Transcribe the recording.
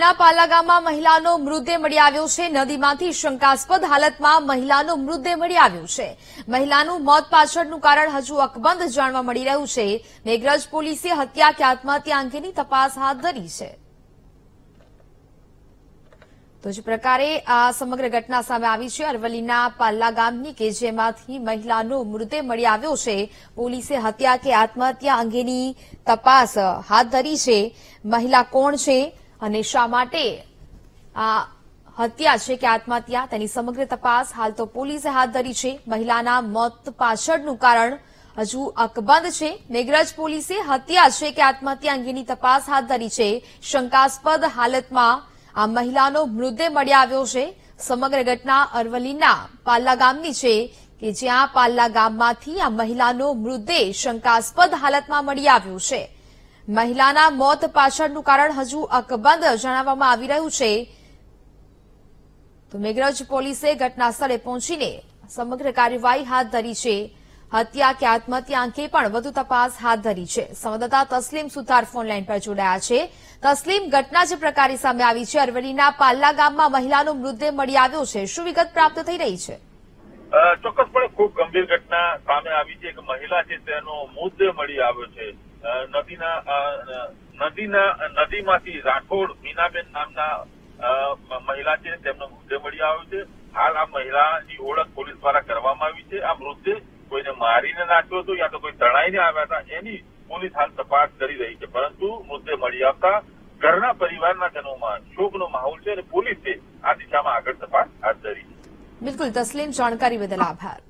અરવલ્લીના પાલા મહિલાનો મૃતદેહ મળી આવ્યો છે. નદીમાંથી શંકાસ્પદ હાલતમાં મહિલાનો મૃતદેહ મળી આવ્યો છે. મહિલાનું મોત પાછળનું કારણ હજુ અકબંધ જાણવા મળી રહ્યું છે. મેઘરજ પોલીસે હત્યા કે આત્મહત્યા અંગેની તપાસ હાથ ધરી છે. તો જ પ્રકારે આ સમગ્ર ઘટના સામે આવી છે, અરવલ્લીના પાલ્લા ગામની કે જેમાંથી મહિલાનો મૃતદેહ મળી આવ્યો છે, પોલીસે હત્યા કે આત્મહત્યા અંગેની તપાસ હાથ ધરી છે. મહિલા કોણ છે? અને શા માટે આ હત્યા છે કે આત્મહત્યા? તેની સમગ્ર તપાસ હાલ તો પોલીસે હાથ ધરી છે. મહિલાના મોત પાછળનું કારણ હજુ અકબંધ છે. મેઘરજ પોલીસે હત્યા છે કે આત્મહત્યા અંગેની તપાસ હાથ ધરી છે. શંકાસ્પદ હાલતમાં આ મહિલાનો મૃતદેહ મળી આવ્યો છે. સમગ્ર ઘટના અરવલ્લીના પાલ્લા ગામની છે કે જ્યાં પાલ્લા ગામમાંથી આ મહિલાનો મૃતદેહ શંકાસ્પદ હાલતમાં મળી આવ્યો છે. મહિલાના મોત પાછળનું કારણ હજુ અકબંધ જણાવવામાં આવી રહ્યું છે. તો મેઘરજ પોલીસે ઘટનાસ્થળે પહોંચીને સમગ્ર કાર્યવાહી હાથ ધરી છે. હત્યા કે આત્મહત્યા અંગે પણ વધુ તપાસ હાથ ધરી છે. સંવાદદાતા તસ્લીમ સુથાર ફોનલાઈન પર જોડાયા છે. તસ્લીમ ઘટના જે પ્રકારે સામે આવી છે, અરવલ્લીના પાલ્લા ગામમાં મહિલાનો મૃતદેહ મળી આવ્યો છે. શું વિગત પ્રાપ્ત થઈ રહી છે? ચોક્કસપણે ખૂબ ગંભીર ઘટના સામે આવી છે એક મહિલા છે તેનો મૃતદેહ મળી આવ્યો છે. નદીના નદીના, નદીમાંથી રાઠોડ મીનાબેન નામના મહિલા છે તેમનો મૃતદેહ મળી આવ્યો છે. હાલ આ મહિલાની ઓળખ પોલીસ દ્વારા કરવામાં આવી છે. આ મૃતદેહ કોઈને મારીને નાખ્યો હતો યા તો કોઈ તણાઈને આવ્યા હતા એની પોલીસ હાલ તપાસ કરી રહી છે. પરંતુ મૃતદેહ મળી આવતા ઘરના પરિવારના જનોમાં શોકનો માહોલ છે અને પોલીસે આ દિશામાં આગળ તપાસ હાથ ધરી છે. બિલકુલ તસ્લીમ જાણકારી બદલ આભાર.